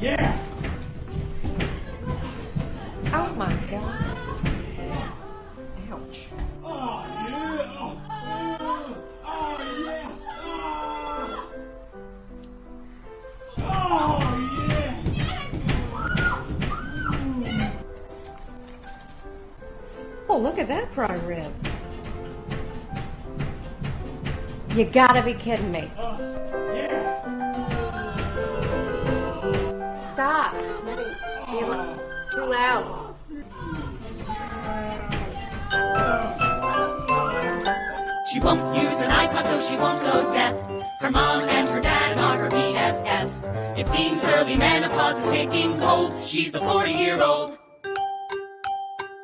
Yeah. Oh my god. Ouch. Oh, yeah. Oh, oh yeah. Oh, yeah. Oh, look at that prime rib. You gotta be kidding me. Uh, yeah. Stop. You're too loud. She won't use an iPod so she won't go deaf. Her mom and her dad are her BFFs. It seems early menopause is taking hold. She's the 40 year old.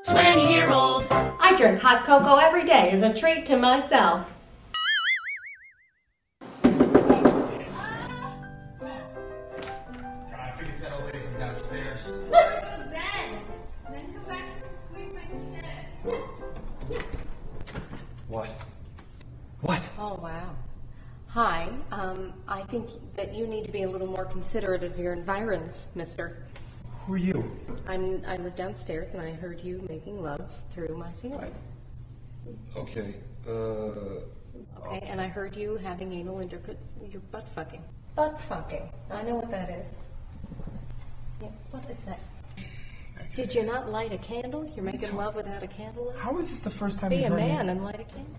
20 year old. I drink hot cocoa every day as a treat to myself. That old lady from downstairs. What? What? Oh wow. Hi. Um, I think that you need to be a little more considerate of your environs, mister. Who are you? I'm I live downstairs and I heard you making love through my ceiling. Okay. Uh. Okay, and I heard you having anal intercourse, you're butt fucking. Butt fucking. I know what that is. Yeah, what is that? Did you not light a candle? You're making love without a candle? How is this the first time Be you've a heard me- man and light a candle.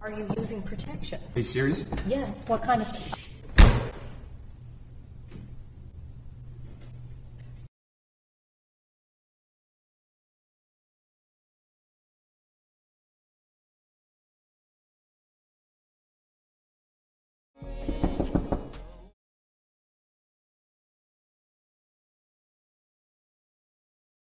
Are you using protection? Are you serious? Yes. What kind of?